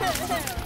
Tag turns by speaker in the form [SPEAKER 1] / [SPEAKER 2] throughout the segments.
[SPEAKER 1] Yeah.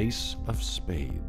[SPEAKER 1] Ace of spades.